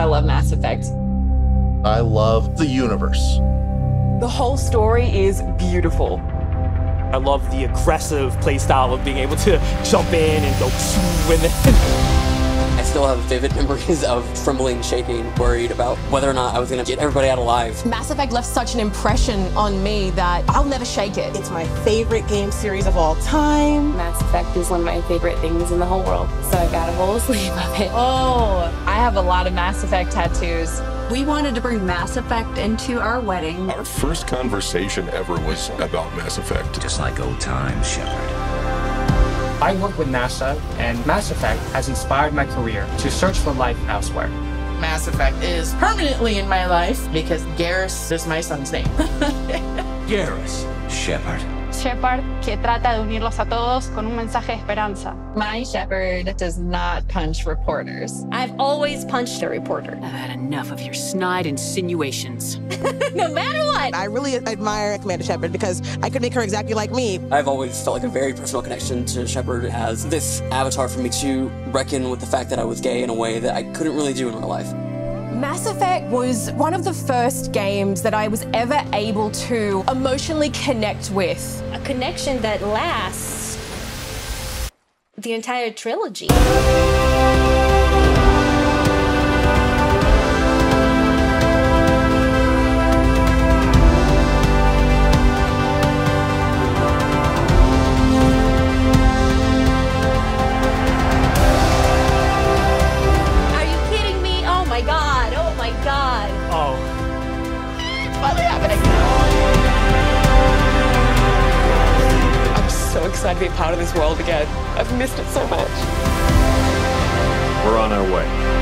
I love Mass Effect. I love the universe. The whole story is beautiful. I love the aggressive playstyle of being able to jump in and go and then I still have vivid memories of trembling, shaking, worried about whether or not I was going to get everybody out alive. Mass Effect left such an impression on me that I'll never shake it. It's my favorite game series of all time. Mass Effect is one of my favorite things in the whole world, so I got a whole sleeve of it. Oh, I have a lot of Mass Effect tattoos. We wanted to bring Mass Effect into our wedding. Our first conversation ever was about Mass Effect. Just like old times, Shepard. I work with NASA, and Mass Effect has inspired my career to search for life elsewhere. Mass Effect is permanently in my life because Garrus is my son's name. Garrus. Shepard. Shepard que trata de unirlos a todos con un mensaje de esperanza. My Shepard does not punch reporters. I've always punched a reporter. I've had enough of your snide insinuations. no matter what. I really admire Commander Shepard because I could make her exactly like me. I've always felt like a very personal connection to Shepard as this avatar for me to reckon with the fact that I was gay in a way that I couldn't really do in real life. Mass Effect was one of the first games that I was ever able to emotionally connect with. A connection that lasts the entire trilogy. Oh excited to be a part of this world again. I've missed it so much. We're on our way.